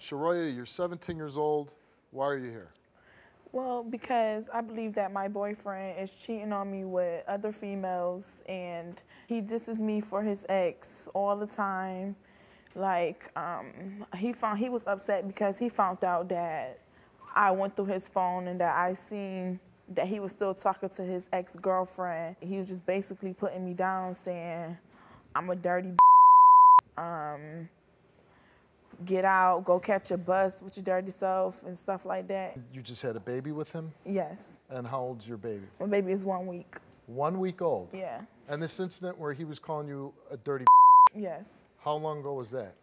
Sharoya, you're 17 years old. Why are you here? Well, because I believe that my boyfriend is cheating on me with other females and he disses me for his ex all the time. Like, um, he found he was upset because he found out that I went through his phone and that I seen that he was still talking to his ex-girlfriend. He was just basically putting me down saying, I'm a dirty um, get out, go catch a bus with your dirty self and stuff like that. You just had a baby with him? Yes. And how old's your baby? My baby is one week. One week old? Yeah. And this incident where he was calling you a dirty Yes. how long ago was that?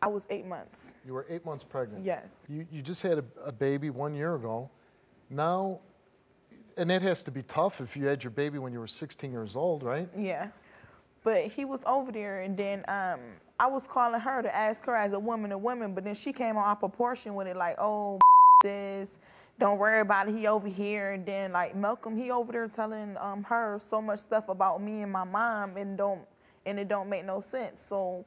I was eight months. You were eight months pregnant? Yes. You, you just had a, a baby one year ago. Now, and that has to be tough if you had your baby when you were 16 years old, right? Yeah. But he was over there, and then um, I was calling her to ask her as a woman to woman, but then she came on proportion with it, like, oh, this, don't worry about it, he over here. And then, like, Malcolm, he over there telling um, her so much stuff about me and my mom, and don't, and it don't make no sense. So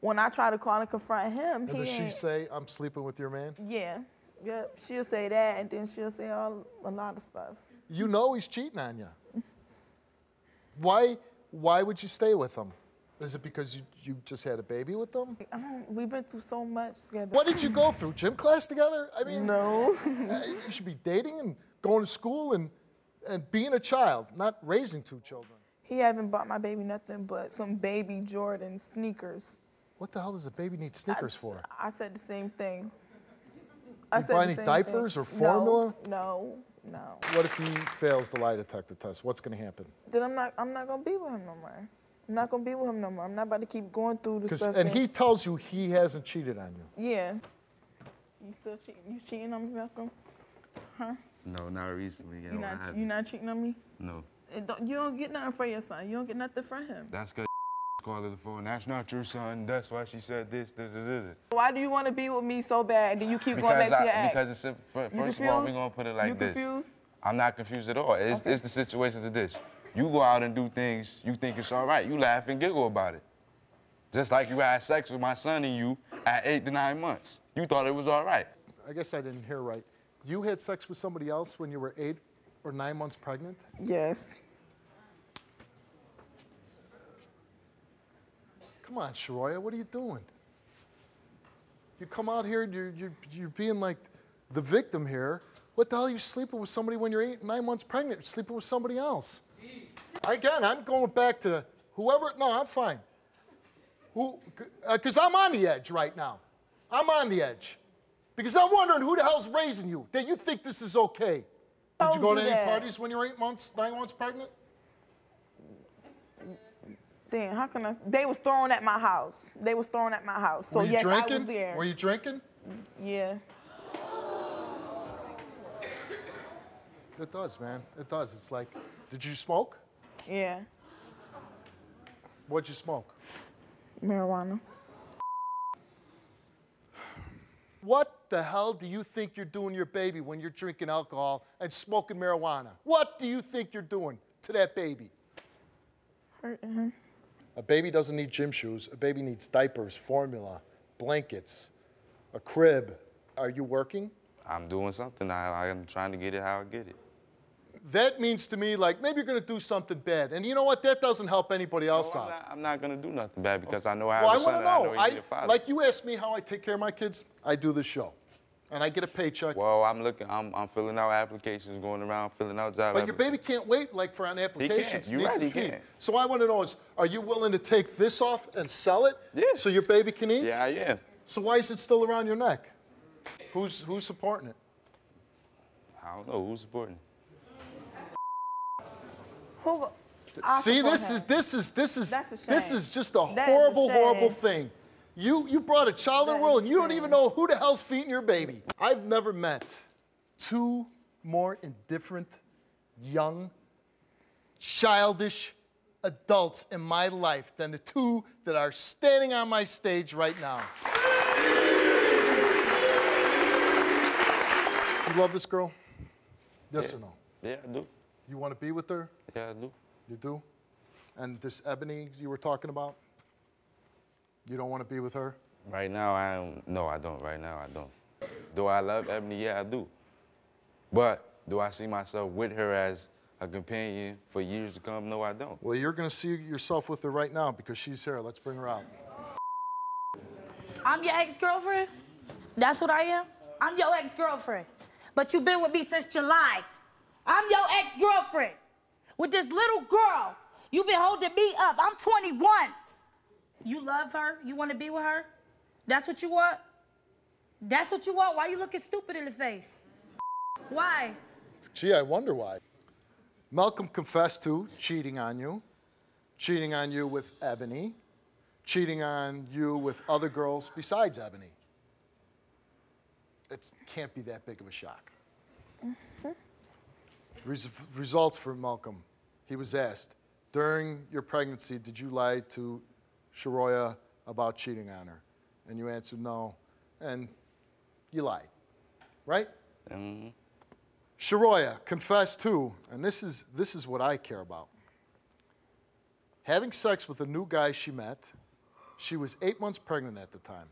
when I try to call and confront him, And he does she say, I'm sleeping with your man? yeah, yeah, she'll say that, and then she'll say all, a lot of stuff. You know he's cheating on you. Why, why would you stay with him? Is it because you, you just had a baby with them? I don't, we've been through so much together. What did you go through? Gym class together? I mean, No. uh, you should be dating and going to school and, and being a child, not raising two children. He haven't bought my baby nothing but some baby Jordan sneakers. What the hell does a baby need sneakers for? I said the same thing. I You buy any diapers thing. or formula? No, no, no. What if he fails the lie detector test? What's going to happen? Then I'm not. I'm not gonna be with him no more. I'm not gonna be with him no more. I'm not about to keep going through the 'Cause- stuff. and that- he tells you he hasn't cheated on you. Yeah. You still cheating? You cheating on me, Malcolm? Huh? No, not recently. You You know, not? haven't. You not cheating on me? No. Uh, don't, you don't get nothing for your son. You don't get nothing from him. That's because called her the phone. That's not your son. That's why she said this. Da, da, da, da. Why do you want to be with me so bad? Do you keep going Because, back to I, your ex? because it's simple. Fir- You First of all, we're going to put it like You this. confused? I'm not confused at all. It's, Okay. it's the situations of this. You go out and do things you think it's all right. You laugh and giggle about it. Just like you had sex with my son and you at eight to nine months. You thought it was all right. I guess I didn't hear right. You had sex with somebody else when you were eight or nine months pregnant? Yes. Come on, Sharoya, what are you doing? You come out here and you're, you're, you're being like the victim here. What the hell are you sleeping with somebody when you're eight, nine months pregnant? You're sleeping with somebody else. Again, I'm going back to whoever, no, I'm fine. Who, uh, because I'm on the edge right now. I'm on the edge. Because I'm wondering who the hell's raising you that you think this is okay. Did you go to any that. parties when you were eight months, nine months pregnant? Damn, how can I? They was thrown at my house. They was thrown at my house. So were you yes, drinking? I was there. Were you drinking? Yeah. It does, man. It does. It's like, did you smoke? Yeah. What'd you smoke? Marijuana. What the hell do you think you're doing your baby when you're drinking alcohol and smoking marijuana? What do you think you're doing to that baby? Hurting him. A baby doesn't need gym shoes. A baby needs diapers, formula, blankets, a crib. Are you working? I'm doing something. I, I'm trying to get it how I get it. That means to me like maybe you're gonna do something bad. And you know what? That doesn't help anybody else No, I'm out. not, I'm not gonna do nothing bad because I know I have Well, I a son to I know. know I, father. like you asked me how I take care of my kids. I do the show, and I get a paycheck. well, I'm looking. I'm, I'm filling out applications, going around filling out job. But your baby can't wait like for an application. He can't. It You're right, he can't. So I want to know is, are you willing to take this off and sell it? Yeah. So your baby can eat? Yeah, I am. So why is it still around your neck? Who's who's supporting it? I don't know who's supporting. Who? See, this him. is this is this is this is just a That is a horrible, horrible thing. You you brought a child in That the world and a you don't even know who the hell's feeding your baby. I've never met two more indifferent, young, childish adults in my life than the two that are standing on my stage right now. You love this girl? Yes or no? Yeah, I do. You want to be with her? Yeah, I do. You do? And this Ebony you were talking about? You don't want to be with her? Right now, I don't. No, I don't. Right now, I don't. Do I love Ebony? Yeah, I do. But do I see myself with her as a companion for years to come? No, I don't. Well, you're going to see yourself with her right now because she's here. Let's bring her out. I'm your ex-girlfriend? That's what I am? I'm your ex-girlfriend. But you've been with me since July. I'm your ex-girlfriend. With this little girl. You've been holding me up. I'm 21. You love her? You want to be with her? That's what you want? That's what you want? Why you looking stupid in the face? Why? Gee, I wonder why. Malcolm confessed to cheating on you, cheating on you with Ebony, cheating on you with other girls besides Ebony. It can't be that big of a shock. Mm-hmm. Res- results for Malcolm. He was asked, during your pregnancy, did you lie to Sharoya about cheating on her? And you answered no, and you lied, right? hmm Sharoya confessed too, and this is, this is what I care about. Having sex with a new guy she met, she was eight months pregnant at the time.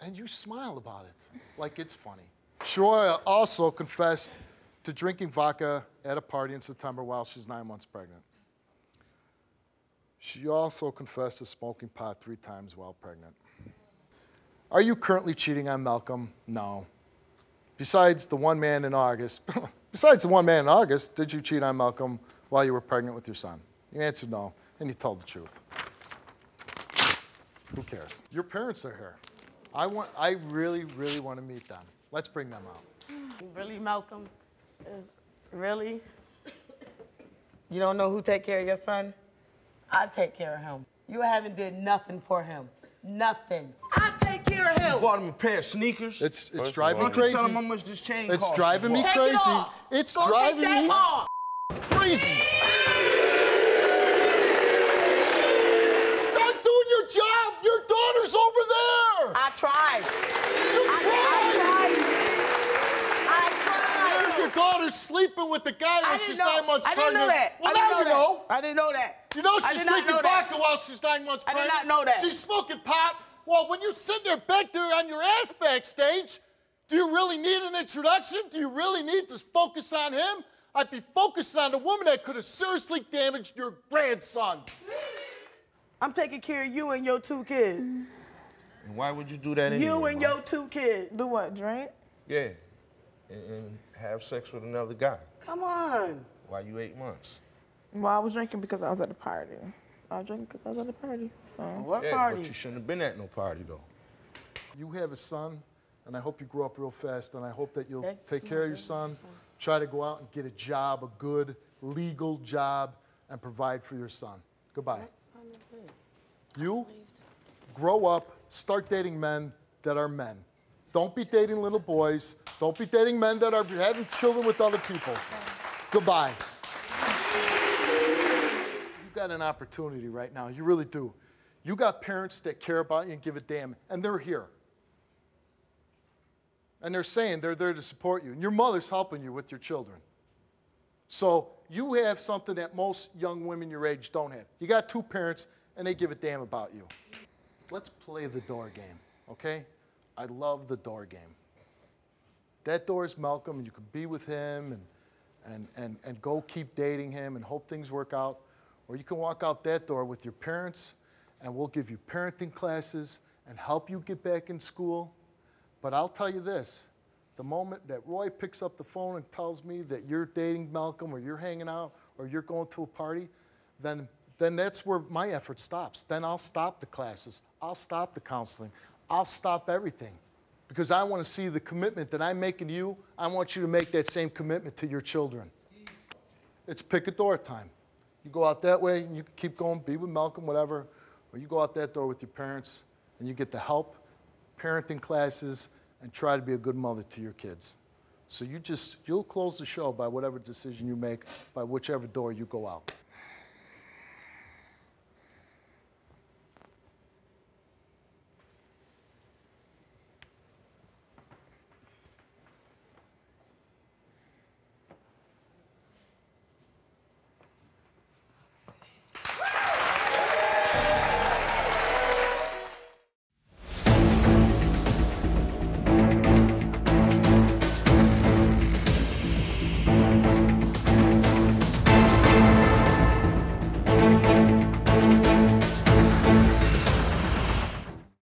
And you smile about it like it's funny. Sharoya also confessed to drinking vodka at a party in September while she's nine months pregnant. She also confessed to smoking pot three times while pregnant. Are you currently cheating on Malcolm? No. Besides the one man in August, besides the one man in August, did you cheat on Malcolm while you were pregnant with your son? You answered no, and you told the truth. Who cares? Your parents are here. I want. I really, really want to meet them. Let's bring them out. Really, Malcolm? Uh, Really? You don't know who take care of your son? I take care of him. You haven't did nothing for him. Nothing. I take care of him. Bought him a pair of sneakers. It's it's First driving me Why don't you crazy. tell him how much this chain It's costs? driving me Take it crazy. off. It's Go take driving that me off. crazy. Start doing your job. Your daughter's over there. I tried. You I, tried. I tried. Daughter's sleeping with the guy I when she's know. nine months I didn't pregnant. know that. Well, I didn't now you that. know. I didn't know that. You know she's drinking know that. vodka while she's nine months I did not know that. She's smoking pot. Well, when you sit there back there on your ass backstage, do you really need an introduction? Do you really need to focus on him? I'd be focused on the woman that could have seriously damaged your grandson. I'm taking care of you and your two kids. And why would you do that anyway? You and Mom? your two kids. Do what? Drink? Yeah. And, and have sex with another guy Come on. while you eight months. Well, I was drinking because I was at the party. I was drinking because I was at the party. So What Yeah, party? but you shouldn't have been at no party though. You have a son, and I hope you grow up real fast, and I hope that you'll Thank take care of your Mother. son, try to go out and get a job, a good legal job, and provide for your son. Goodbye. You grow up, start dating men that are men. Don't be dating little boys. Don't be dating men that are having children with other people. Goodbye. You got an opportunity right now. You really do. You got parents that care about you and give a damn, and they're here. And they're saying they're there to support you. And your mother's helping you with your children. So you have something that most young women your age don't have. You got two parents, and they give a damn about you. Let's play the door game, okay? I love the door game. That door is Malcolm, and you can be with him and, and, and, and go keep dating him and hope things work out. Or you can walk out that door with your parents, and we'll give you parenting classes and help you get back in school. But I'll tell you this the moment that Roy picks up the phone and tells me that you're dating Malcolm or you're hanging out or you're going to a party, then, then that's where my effort stops. Then I'll stop the classes, I'll stop the counseling, I'll stop everything. Because I want to see the commitment that I'm making to you, I want you to make that same commitment to your children. It's pick a door time. You go out that way and you can keep going, be with Malcolm, whatever, or you go out that door with your parents and you get the help, parenting classes, and try to be a good mother to your kids. So you just, you'll close the show by whatever decision you make, by whichever door you go out.